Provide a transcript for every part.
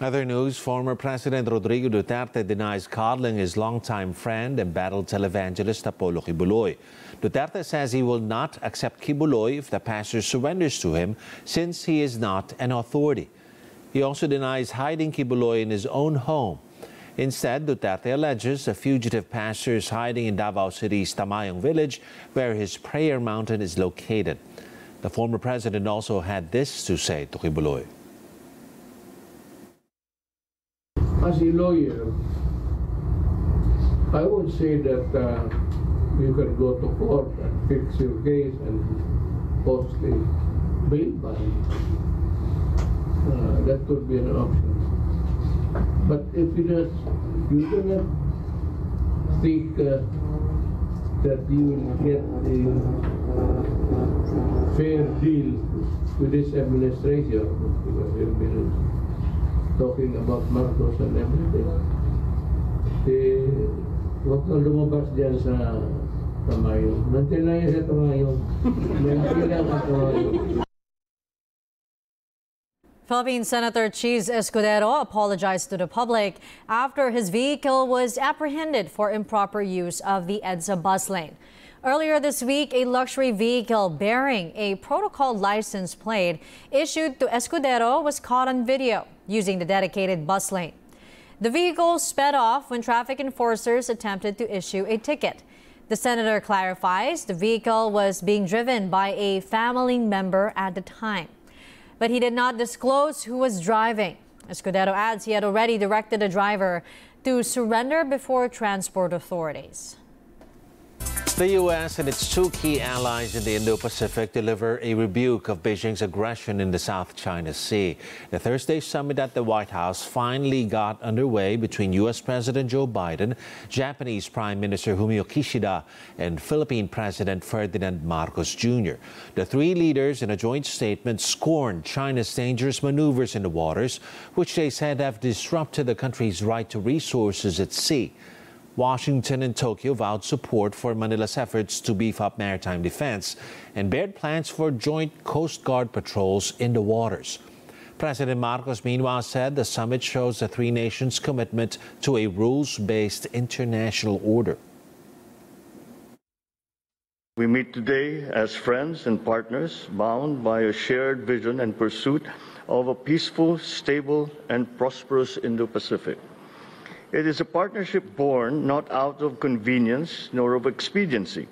Other news, former President Rodrigo Duterte denies coddling his longtime friend and battled televangelist Apollo Quiboloy. Duterte says he will not accept Quiboloy if the pastor surrenders to him since he is not an authority. He also denies hiding Quiboloy in his own home. Instead, Duterte alleges a fugitive pastor is hiding in Davao City's Tamayong village where his prayer mountain is located. The former president also had this to say to Quiboloy. As a lawyer, I would say that uh, you can go to court and fix your case and possibly bail bond. Uh, that could be an option. But if you just you do not think uh, that you will get a fair deal with this administration, talking about Marcos and everything. Huwag lumabas dyan sa Tamayo. Nandiyan lang sa Tamayo. Nandiyan lang sa Tamayo. Philippine Senator Chiz Escudero apologized to the public after his vehicle was apprehended for improper use of the EDSA bus lane. Earlier this week, a luxury vehicle bearing a protocol license plate issued to Escudero was caught on video using the dedicated bus lane. The vehicle sped off when traffic enforcers attempted to issue a ticket. The senator clarifies the vehicle was being driven by a family member at the time, but he did not disclose who was driving. Escudero adds he had already directed the driver to surrender before transport authorities. The U.S. and its two key allies in the Indo-Pacific deliver a rebuke of Beijing's aggression in the South China Sea. The Thursday summit at the White House finally got underway between U.S. President Joe Biden, Japanese Prime Minister Fumio Kishida, and Philippine President Ferdinand Marcos Jr. The three leaders in a joint statement scorned China's dangerous maneuvers in the waters, which they said have disrupted the country's right to resources at sea. Washington and Tokyo vowed support for Manila's efforts to beef up maritime defense and bared plans for joint Coast Guard patrols in the waters. President Marcos, meanwhile, said the summit shows the three nations' commitment to a rules based international order. We meet today as friends and partners bound by a shared vision and pursuit of a peaceful, stable, and prosperous Indo Pacific. It is a partnership born not out of convenience nor of expediency,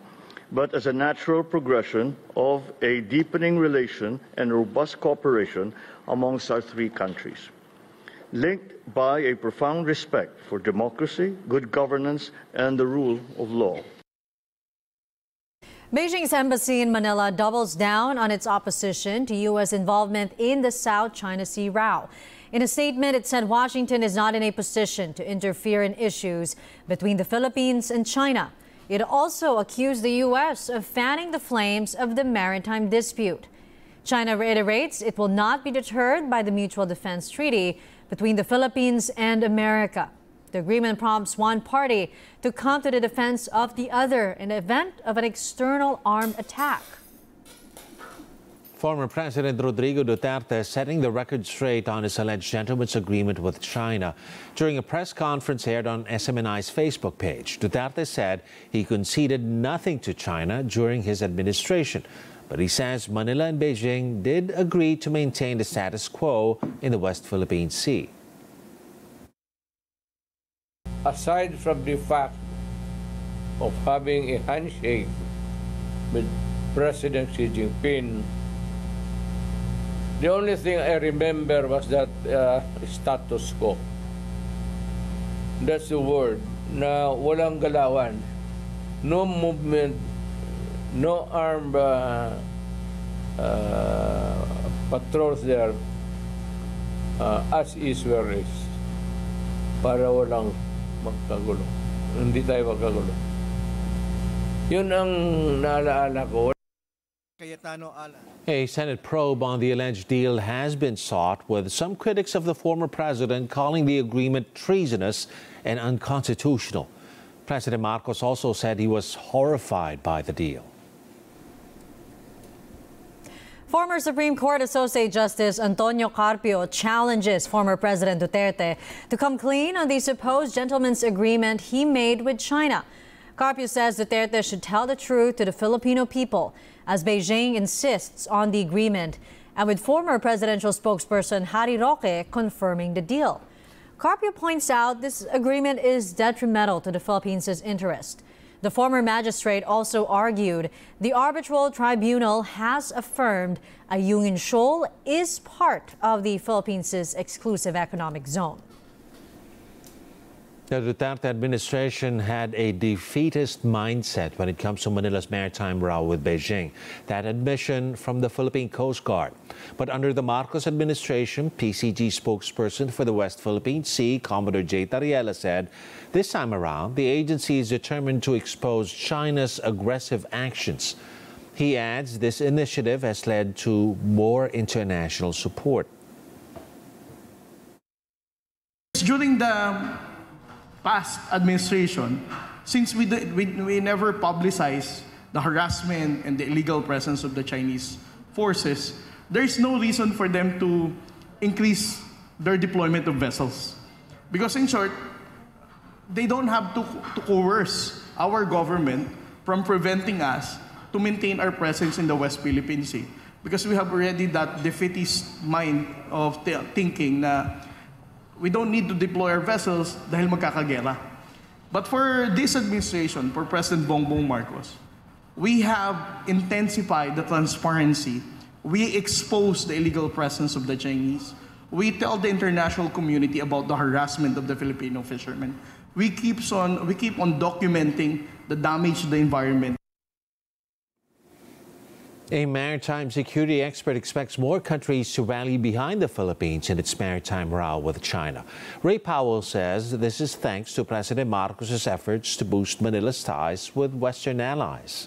but as a natural progression of a deepening relation and robust cooperation amongst our three countries, linked by a profound respect for democracy, good governance, and the rule of law. Beijing's embassy in Manila doubles down on its opposition to U.S. involvement in the South China Sea row. In a statement, it said Washington is not in a position to interfere in issues between the Philippines and China. It also accused the U.S. of fanning the flames of the maritime dispute. China reiterates it will not be deterred by the Mutual Defense Treaty between the Philippines and America. The agreement prompts one party to come to the defense of the other in the event of an external armed attack. Former President Rodrigo Duterte setting the record straight on his alleged gentleman's agreement with China. During a press conference aired on SMNI's Facebook page, Duterte said he conceded nothing to China during his administration. But he says Manila and Beijing did agree to maintain the status quo in the West Philippine Sea. Aside from the fact of having a handshake with President Xi Jinping The only thing I remember was that uh, status quo. That's the word na walang galawan. No movement, no armed uh, uh, patrols there uh, as is where is para walang magkagulo. Hindi tayo magkagulo. Yun ang naalaala ko. A Senate probe on the alleged deal has been sought, with some critics of the former president calling the agreement treasonous and unconstitutional. President Marcos also said he was horrified by the deal. Former Supreme Court Associate Justice Antonio Carpio challenges former President Duterte to come clean on the supposed gentleman's agreement he made with China. Carpio says Duterte should tell the truth to the Filipino people as Beijing insists on the agreement, and with former presidential spokesperson Harry Roque confirming the deal. Carpio points out this agreement is detrimental to the Philippines' interest. The former magistrate also argued the arbitral tribunal has affirmed Ayungin Shoal is part of the Philippines' exclusive economic zone. The Duterte administration had a defeatist mindset when it comes to Manila's maritime row with Beijing. That admission from the Philippine Coast Guard. But under the Marcos administration, PCG spokesperson for the West Philippine Sea, Commodore Jay Tarriela, said this time around, the agency is determined to expose China's aggressive actions. He adds this initiative has led to more international support. During the past administration, since we, we, we never publicized the harassment and the illegal presence of the Chinese forces, there's no reason for them to increase their deployment of vessels. Because in short, they don't have to, to coerce our government from preventing us to maintain our presence in the West Philippine Sea. Because we have already that defeatist mind of thinking we don't need to deploy our vessels dahil magkakagera. But for this administration, for President Bongbong Marcos, we have intensified the transparency. We expose the illegal presence of the Chinese. We tell the international community about the harassment of the Filipino fishermen. We keep on, we keep on documenting the damage to the environment. A maritime security expert expects more countries to rally behind the Philippines in its maritime row with China. Ray Powell says this is thanks to President Marcos' efforts to boost Manila's ties with Western allies.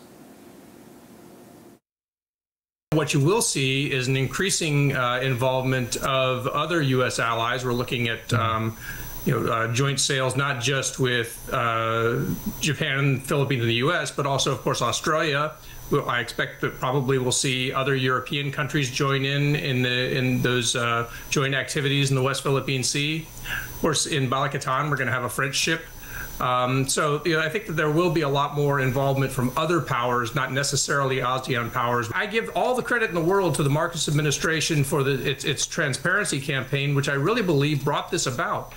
What you will see is an increasing uh, involvement of other U.S. allies. We're looking at um, you know, uh, joint sails, not just with uh, Japan, Philippines, and the U.S., but also, of course, Australia, I expect that probably we'll see other European countries join in in the in those uh, joint activities in the West Philippine Sea. Of course, in Balikatan, we're going to have a French ship. Um, so you know, I think that there will be a lot more involvement from other powers, not necessarily ASEAN powers. I give all the credit in the world to the Marcos administration for the, its, its transparency campaign, which I really believe brought this about.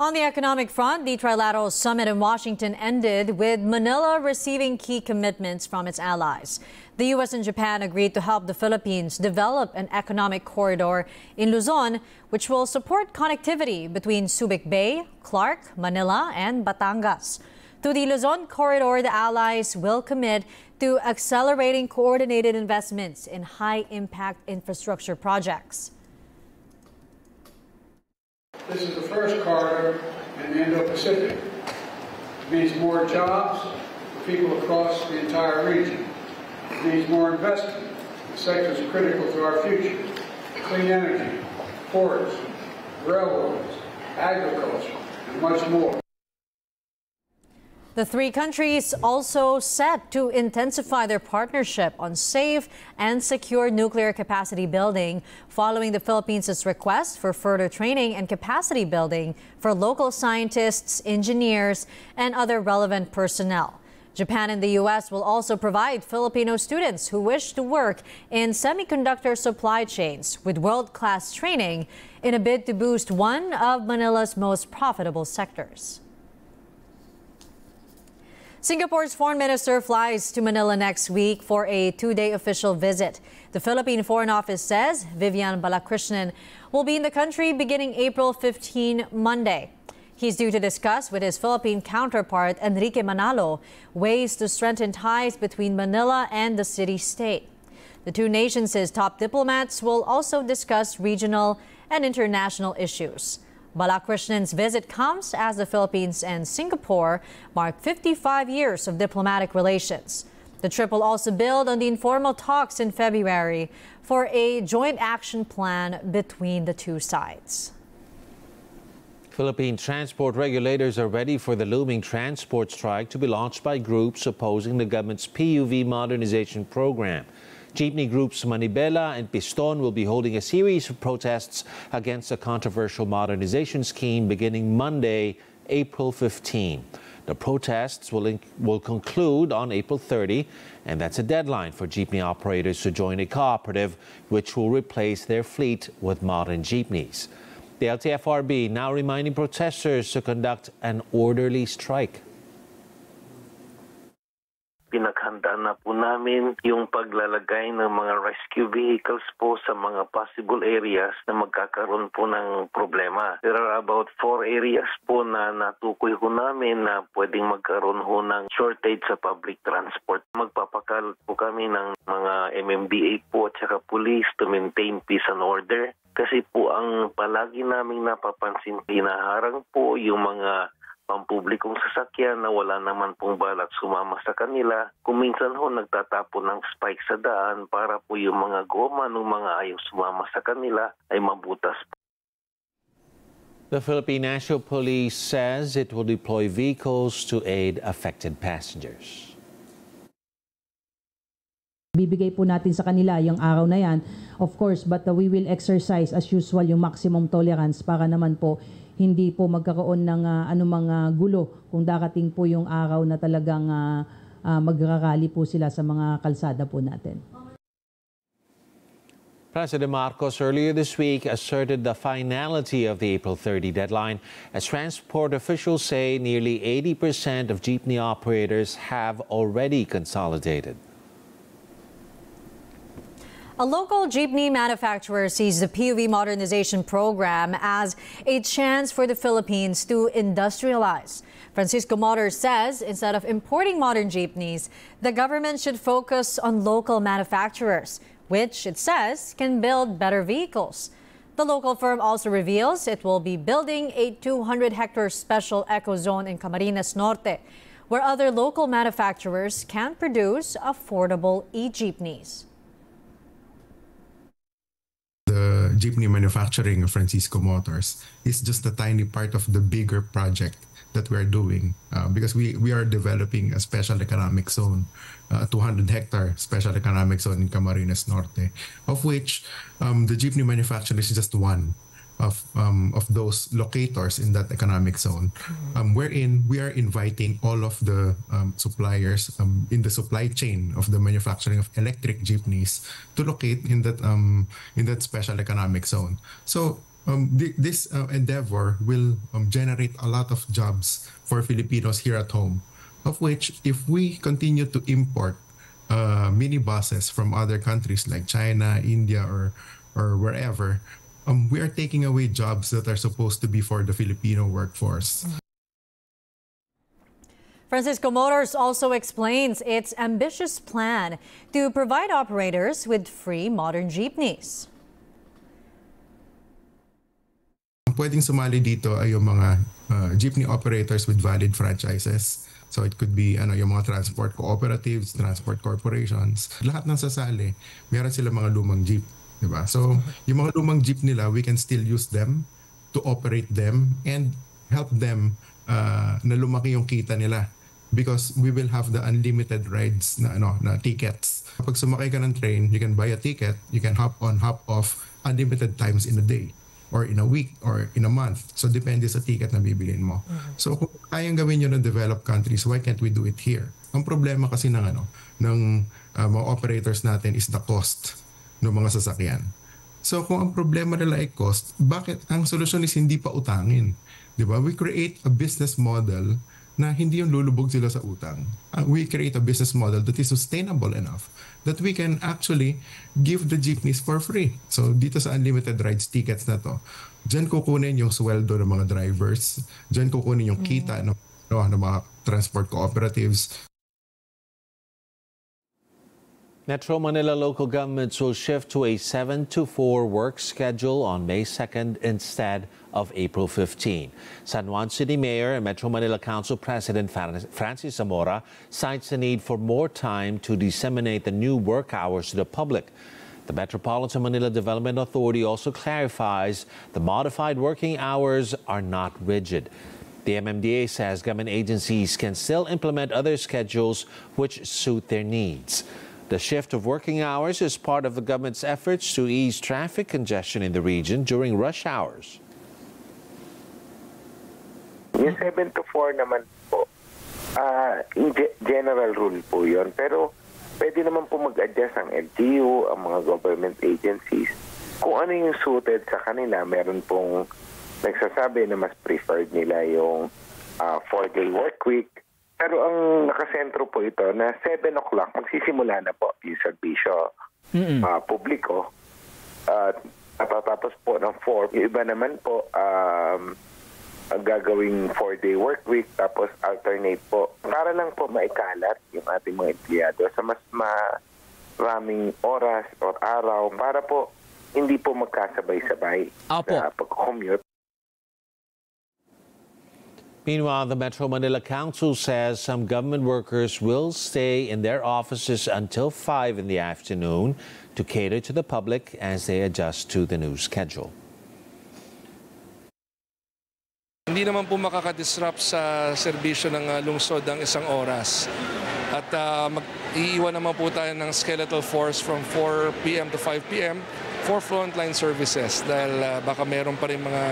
On the economic front, the trilateral summit in Washington ended with Manila receiving key commitments from its allies. The U.S. and Japan agreed to help the Philippines develop an economic corridor in Luzon, which will support connectivity between Subic Bay, Clark, Manila, and Batangas. Through the Luzon corridor, the allies will commit to accelerating coordinated investments in high impact infrastructure projects. This is the first corridor in the Indo-Pacific. It means more jobs for people across the entire region. It means more investment in sectors critical to our future. Clean energy, ports, railroads, agriculture, and much more. The three countries also set to intensify their partnership on safe and secure nuclear capacity building following the Philippines' request for further training and capacity building for local scientists, engineers, and other relevant personnel. Japan and the U.S. will also provide Filipino students who wish to work in semiconductor supply chains with world-class training in a bid to boost one of Manila's most profitable sectors. Singapore's foreign minister flies to Manila next week for a two-day official visit. The Philippine Foreign Office says Vivian Balakrishnan will be in the country beginning April 15 Monday. He's due to discuss with his Philippine counterpart Enrique Manalo ways to strengthen ties between Manila and the city-state. The two nations' top diplomats will also discuss regional and international issues. Balakrishnan's visit comes as the Philippines and Singapore mark 55 years of diplomatic relations. The trip will also build on the informal talks in February for a joint action plan between the two sides. Philippine transport regulators are ready for the looming transport strike to be launched by groups opposing the government's PUV modernization program. Jeepney groups Manibela and Piston will be holding a series of protests against a controversial modernization scheme beginning Monday, April 15. The protests will, will conclude on April 30, and that's a deadline for jeepney operators to join a cooperative which will replace their fleet with modern jeepneys. The LTFRB now reminding protesters to conduct an orderly strike. Pinaghanda na po namin yung paglalagay ng mga rescue vehicles po sa mga possible areas na magkakaroon po ng problema. There are about four areas po na natukoy ho namin na pwedeng magkaroon ho ng shortage sa public transport. Magpapakal po kami ng mga MMDA po at saka police to maintain peace and order. Kasi po ang palagi naming napapansin, hinaharang po yung mga pampublikong sasakyan na wala naman pong balak sumama sa kanila. Kuminsan ho nagtatapon ng spike sa daan para po yung mga goma ng mga ayaw sumama sa kanila ay mabutas The Philippine National Police says it will deploy vehicles to aid affected passengers. Bibigay po natin sa kanila yung araw na yan, of course, but uh, we will exercise as usual yung maximum tolerance para naman po hindi po magkakaroon ng uh, anumang uh, gulo kung darating po yung araw na talagang uh, uh, magrarally po sila sa mga kalsada po natin. President Marcos earlier this week asserted the finality of the April 30 deadline as transport officials say nearly 80% of jeepney operators have already consolidated. A local jeepney manufacturer sees the PUV modernization program as a chance for the Philippines to industrialize. Francisco Motors says instead of importing modern jeepneys, the government should focus on local manufacturers, which it says can build better vehicles. The local firm also reveals it will be building a 200 hectare special eco zone in Camarines Norte, where other local manufacturers can produce affordable e jeepneys. The jeepney manufacturing of Francisco Motors is just a tiny part of the bigger project that we're doing uh, because we, we are developing a special economic zone, uh, 200 hectare special economic zone in Camarines Norte, of which um, the jeepney manufacturing is just one of um, of those locators in that economic zone, um, wherein we are inviting all of the um, suppliers um, in the supply chain of the manufacturing of electric jeepneys to locate in that um, in that special economic zone. So um, th- this uh, endeavor will generate a lot of jobs for Filipinos here at home, of which if we continue to import uh, minibuses from other countries like China, India, or or wherever, um, we are taking away jobs that are supposed to be for the Filipino workforce. Francisco Motors also explains its ambitious plan to provide operators with free modern jeepneys. Ang pwedeng sumali dito ay yung mga uh, jeepney operators with valid franchises. So it could be ano yung mga transport cooperatives, transport corporations. Lahat ng sasali, meron sila mga lumang jeep. Diba? So, yung mga lumang jeep nila, we can still use them to operate them and help them uh, na lumaki yung kita nila because we will have the unlimited rides na ano na tickets. Kapag sumakay ka ng train, you can buy a ticket, you can hop on, hop off unlimited times in a day or in a week or in a month. So depende sa ticket na bibilin mo. Mm-hmm. So kung kayang gawin yun ng developed countries, why can't we do it here? Ang problema kasi ng ano ng uh, mga operators natin is the cost ng mga sasakyan. So kung ang problema nila ay cost, bakit ang solusyon is hindi pa utangin? 'Di ba? We create a business model na hindi yung lulubog sila sa utang. Uh, we create a business model that is sustainable enough that we can actually give the jeepneys for free. So dito sa unlimited rides tickets na to, diyan kukunin yung sweldo ng mga drivers, diyan kukunin yung kita mm. ng, no, ng mga transport cooperatives, Metro Manila local governments will shift to a 7 to 4 work schedule on May 2nd instead of April 15. San Juan City Mayor and Metro Manila Council President Francis Zamora cites the need for more time to disseminate the new work hours to the public. The Metropolitan Manila Development Authority also clarifies the modified working hours are not rigid. The MMDA says government agencies can still implement other schedules which suit their needs. The shift of working hours is part of the government's efforts to ease traffic congestion in the region during rush hours. Yung 7 to 4 naman po, ah, in general rule po yun. Pero pwede naman po mag-adjust ang LGU, ang mga government agencies. Kung ano yung suited sa kanila, meron pong nagsasabi na mas preferred nila yung ah, 4-day work week. Pero ang nakasentro po ito na 7 o'clock, magsisimula na po yung serbisyo ah, publiko. At natatapos po ng 4. Yung iba naman po, um, ang gagawing four-day work week tapos alternate po para lang po maikalat yung ating mga empleyado sa mas maraming oras o araw para po hindi po magkasabay-sabay Apo. sa pag-commute. Meanwhile, the Metro Manila Council says some government workers will stay in their offices until 5 in the afternoon to cater to the public as they adjust to the new schedule. Hindi naman po makakadisrupt sa serbisyo ng uh, lungsod ang isang oras. At uh, mag-iiwan naman po tayo ng skeletal force from 4 p.m. to 5 p.m. for frontline services dahil uh, baka meron pa rin mga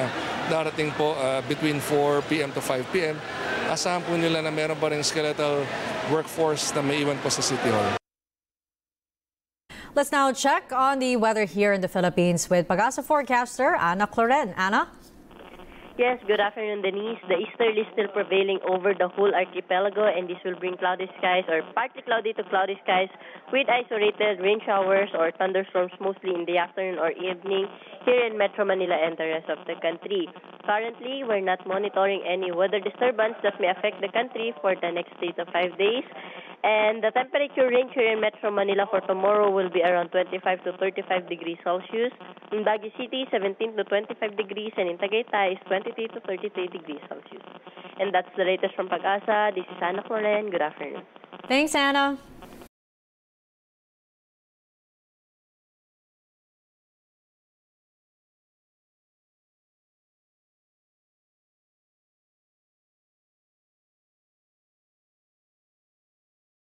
darating po uh, between 4 p.m. to 5 p.m. Asahan po nila na meron pa rin skeletal workforce na may iwan po sa City Hall. Let's now check on the weather here in the Philippines with Pagasa forecaster Ana Cloren. Anna? Yes, good afternoon, Denise. The easterly is still prevailing over the whole archipelago, and this will bring cloudy skies or partly cloudy to cloudy skies with isolated rain showers or thunderstorms mostly in the afternoon or evening here in Metro Manila and the rest of the country. Currently, we're not monitoring any weather disturbance that may affect the country for the next three to five days. And the temperature range here in Metro Manila for tomorrow will be around 25 to 35 degrees Celsius. In Baguio City, 17 to 25 degrees, and in Tagaytay is 23 to 33 degrees Celsius. And that's the latest from Pag-asa. This is Ana Clauren. Good afternoon. Thanks, Anna.